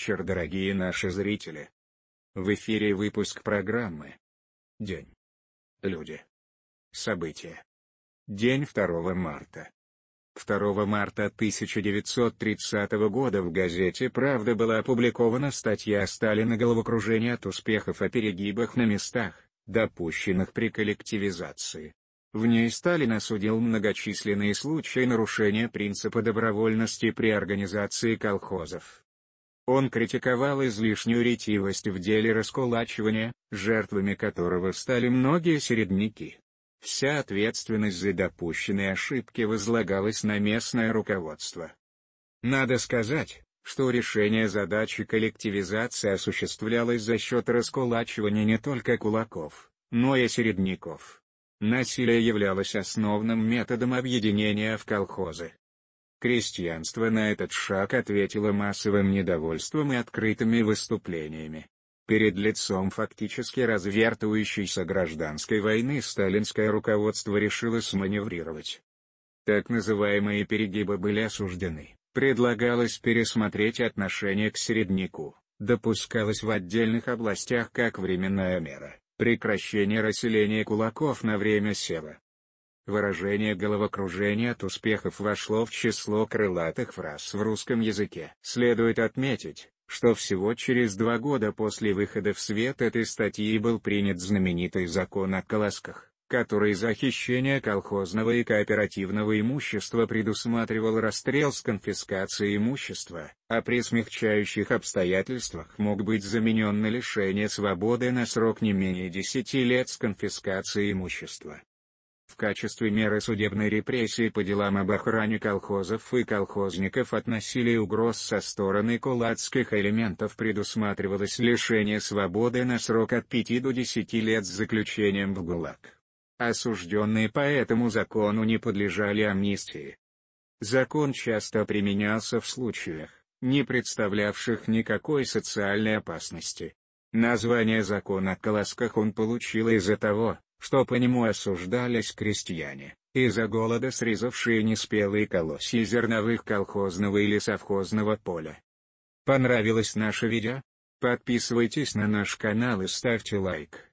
вечер дорогие наши зрители. В эфире выпуск программы. День. Люди. События. День 2 марта. 2 марта 1930 года в газете «Правда» была опубликована статья Сталина «Головокружение от успехов о перегибах на местах, допущенных при коллективизации». В ней Сталин осудил многочисленные случаи нарушения принципа добровольности при организации колхозов. Он критиковал излишнюю ретивость в деле раскулачивания, жертвами которого стали многие середняки. Вся ответственность за допущенные ошибки возлагалась на местное руководство. Надо сказать, что решение задачи коллективизации осуществлялось за счет раскулачивания не только кулаков, но и середняков. Насилие являлось основным методом объединения в колхозы. Крестьянство на этот шаг ответило массовым недовольством и открытыми выступлениями. Перед лицом фактически развертывающейся гражданской войны сталинское руководство решило сманеврировать. Так называемые перегибы были осуждены. Предлагалось пересмотреть отношение к середняку, допускалось в отдельных областях как временная мера. Прекращение расселения кулаков на время сева. Выражение головокружения от успехов вошло в число крылатых фраз в русском языке. Следует отметить, что всего через два года после выхода в свет этой статьи был принят знаменитый закон о колосках который за хищение колхозного и кооперативного имущества предусматривал расстрел с конфискацией имущества, а при смягчающих обстоятельствах мог быть заменен на лишение свободы на срок не менее 10 лет с конфискацией имущества. В качестве меры судебной репрессии по делам об охране колхозов и колхозников от насилия угроз со стороны кулацких элементов предусматривалось лишение свободы на срок от 5 до 10 лет с заключением в ГУЛАГ. Осужденные по этому закону не подлежали амнистии. Закон часто применялся в случаях, не представлявших никакой социальной опасности. Название закона о колосках он получил из-за того, что по нему осуждались крестьяне, из-за голода срезавшие неспелые колосья зерновых колхозного или совхозного поля. Понравилось наше видео? Подписывайтесь на наш канал и ставьте лайк.